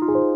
you